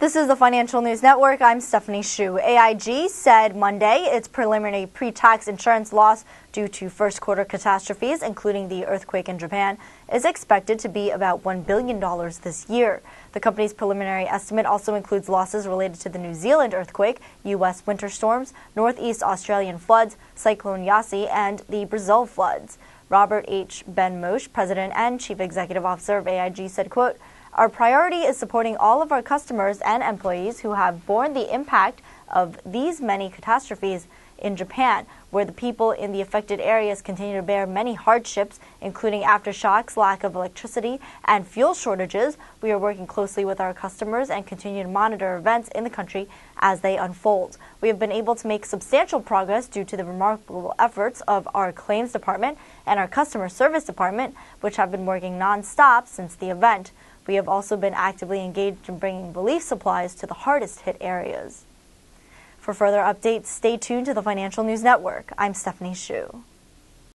This is the Financial News Network. I'm Stephanie Shu. AIG said Monday its preliminary pre tax insurance loss due to first quarter catastrophes, including the earthquake in Japan, is expected to be about $1 billion this year. The company's preliminary estimate also includes losses related to the New Zealand earthquake, U.S. winter storms, Northeast Australian floods, Cyclone Yasi, and the Brazil floods. Robert H. Ben Benmosche, President and Chief Executive Officer of AIG, said, quote, our priority is supporting all of our customers and employees who have borne the impact of these many catastrophes in Japan, where the people in the affected areas continue to bear many hardships, including aftershocks, lack of electricity, and fuel shortages. We are working closely with our customers and continue to monitor events in the country as they unfold. We have been able to make substantial progress due to the remarkable efforts of our claims department and our customer service department, which have been working nonstop since the event. We have also been actively engaged in bringing relief supplies to the hardest hit areas. For further updates, stay tuned to the Financial News Network. I'm Stephanie Shu.